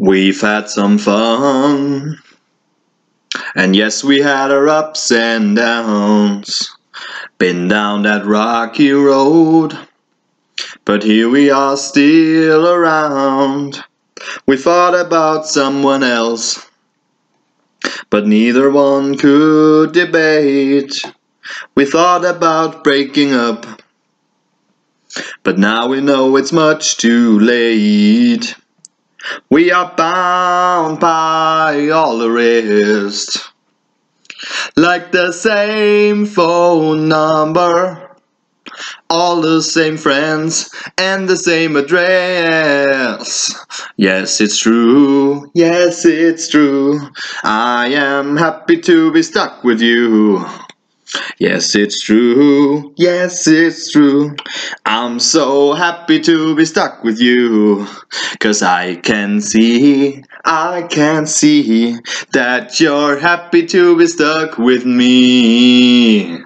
We've had some fun. And yes, we had our ups and downs. Been down that rocky road. But here we are still around. We thought about someone else. But neither one could debate. We thought about breaking up. But now we know it's much too late. We are bound by all the rest. Like the same phone number. All the same friends and the same address. Yes, it's true. Yes, it's true. I am happy to be stuck with you. Yes, it's true. Yes, it's true. I'm so happy to be stuck with you. Cause I can see, I can see that you're happy to be stuck with me.